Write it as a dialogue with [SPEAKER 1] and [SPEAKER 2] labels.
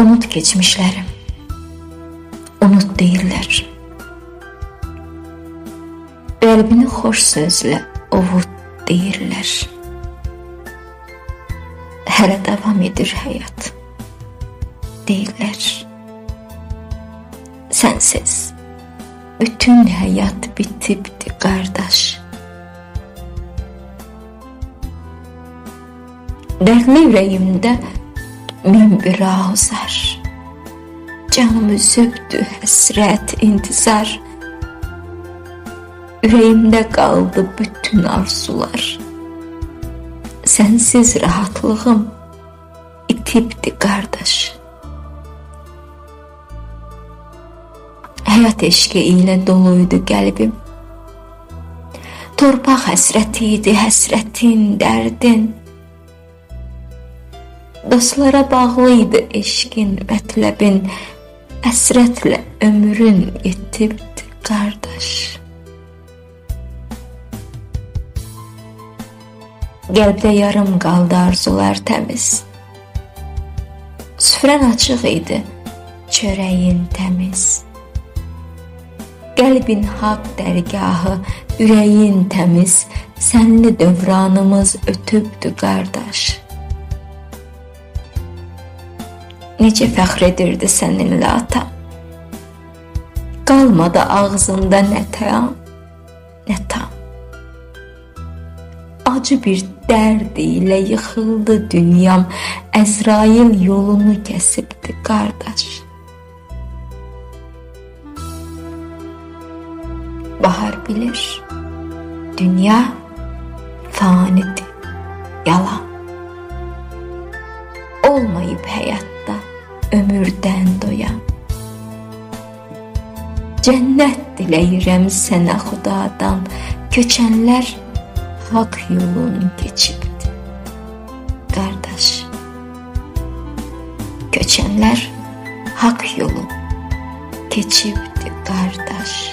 [SPEAKER 1] Unut geçmişlerim. Unut değiller. Qəlbini xoş sözlə ovut deyirlər. Hələ davam edir həyat. Deyirlər. Sənsiz bütün həyat bitibdi, qardaş. Dərdli ürəyimdə min bir ahuzar. Canım üzübdü həsrət, intizar. Ürəyimdə qaldı bütün arzular. Sənsiz rahatlığım itibdi qardaş. Həyat eşqi ilə doluydu qəlbim. Torpaq həsrəti idi, həsrətin, dərdin. Dostlara bağlı idi eşqin, mətləbin. Həsrətlə ömrün yetibdi qardaş. Qəlbdə yarım qaldı arzular təmiz. Süfrən açıq idi, çörəyin təmiz. Qəlbin haqq dərgahı, ürəyin təmiz, sənli dövranımız ötübdü qardaş. Necə fəxr edirdi səninlə atam. Qalmadı ağzında nə tam, nə tam acı bir dərd ilə yıxıldı dünyam. Əzrail yolunu kəsibdi qardaş. Bahar bilir. Dünya fanidir. Yalan. Olmayıb həyatda Cənnət diləyirəm sənə Xudadan. Köçənlər hak yolunu geçipti. Kardeş, göçenler hak yolun geçipti kardeş.